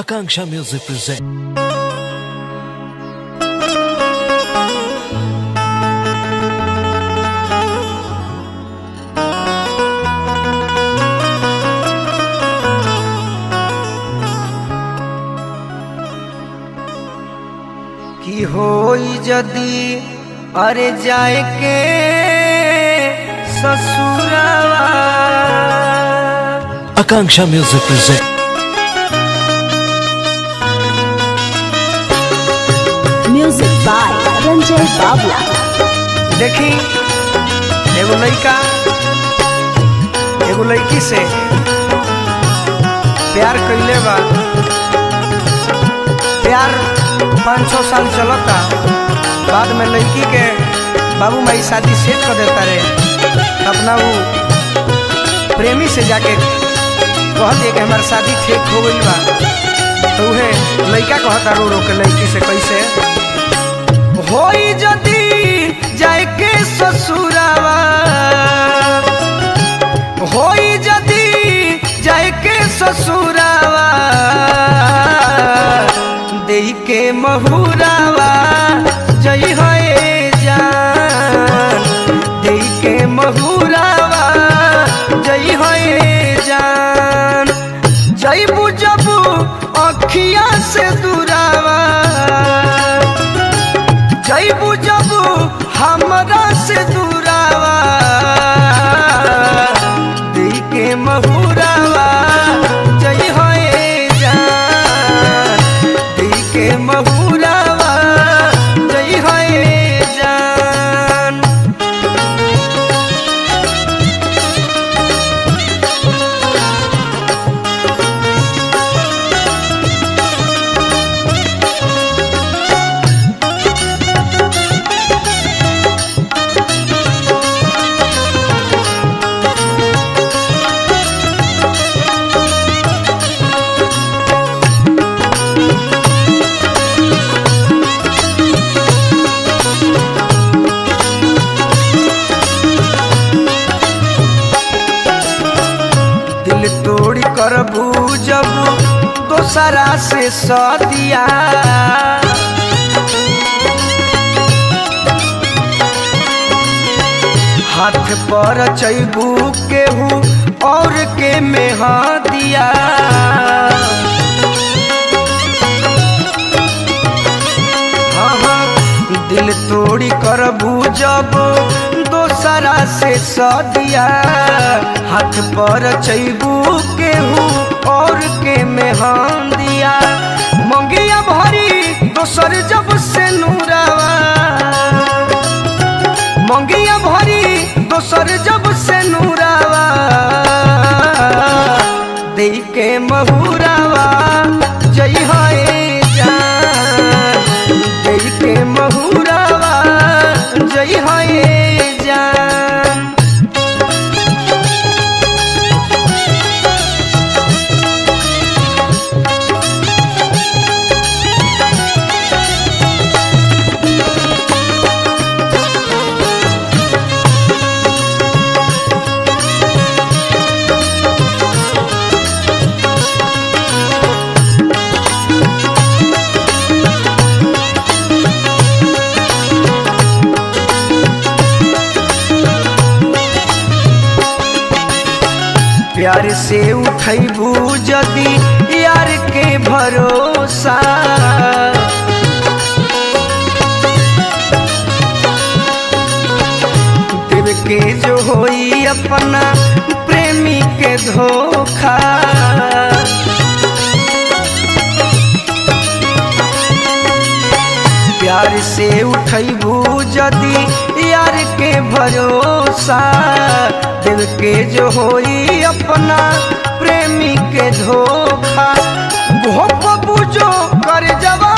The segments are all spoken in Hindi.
Akanksha Music presents. की होई जदी अरे जाए के ससुरवा Akanksha Music presents. Ranjay Babla. देखी, एगो लड़का, एगो लड़की से प्यार कैले बा। प्यार पाँच छः साल चलता, बाद में लड़की के बाबू माई शादी सेट कर देता रहे। अपना वो प्रेमी से जाके कह दिए कि हमार शादी ठीक हो गई बा। तो उहे लड़का कहता रो रो के लड़की से कैसे होई ससुरावा। ससुरावा। दे के महुरावा दी दोसरा से सदिया हाथ पर चैबू, केहू और के में दिया। हाँ दिल तोड़ी करबू जब दोसरा से सदिया हाथ पर चैबू, केहू और के में दिया। मंगिया भरी दोसर जब से नूरावा। मंगिया भरी दोसर जब से नूरावा। दे महुरावा से उठैबू जदी यार के भरोसा। देव के जो होई अपना प्रेमी के धोखा। प्यार से उठैबू जदी भरोसा। दिल के जो होई अपना प्रेमी के धोखा। बुझो कर जवा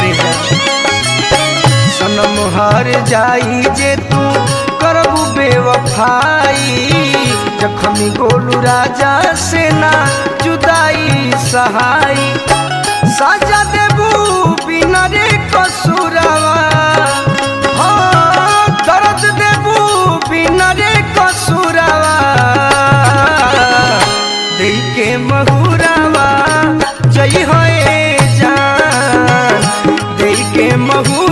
जा सनम हर जाई जे तू, करबू बेवफाई। जखमी गोलू राजा सेना, जुदाई सहाई। साजा देबू दिल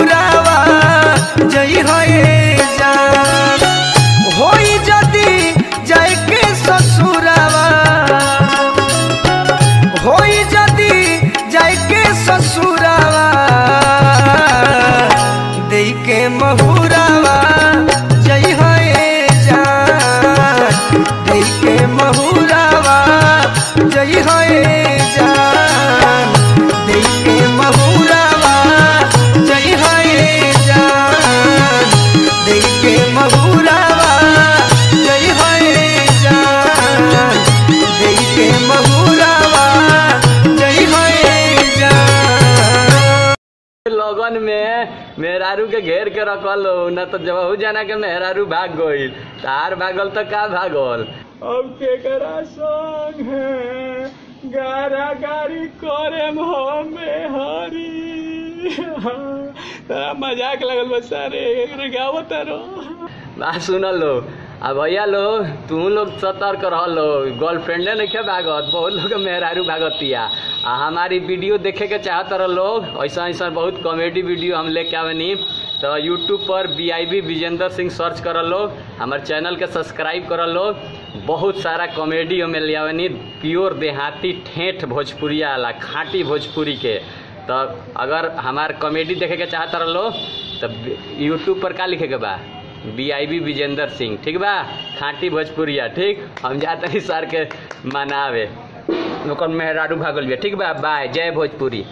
लगन में मेहरारू के घेर के रखल हो न तो जब हो जाना के मेहरारू भाग गईल तार भागल तो का भागल? अब केकरा संग है? गारा गारी करे हमें हरी। तारा मज़ाक लगल बस सारे गावत रो बात सुनल लो आ भैया लो तू लोग सतर्क रह लो गर्लफ्रेंड नहीं भागत बहुत लोग मेहरारू भागतिया आ, हमारी वीडियो देखे के चाहत रह लोग। ऐसा ऐसा बहुत कॉमेडी वीडियो हम लेके आवनी तो यूट्यूब पर B I B Vijender Singh search कर लो हमारे चैनल के सब्सक्राइब कर लोग। बहुत सारा कॉमेडी हमें ले आवनी प्योर देहाती ठेठ भोजपुरिया वाला, खाँटी भोजपुरी के। तो अगर हमार कॉमेडी देखे के चाहत रह लो तो यूट्यूब पर का लिखे के बा? B I B Vijender Singh, ठीक बा? खाँटी भोजपुरिया, ठीक? हम जाते सर के मनावे। ओकर मेहरारू भागल बिया ठीक बा बाय जय भोजपुरी।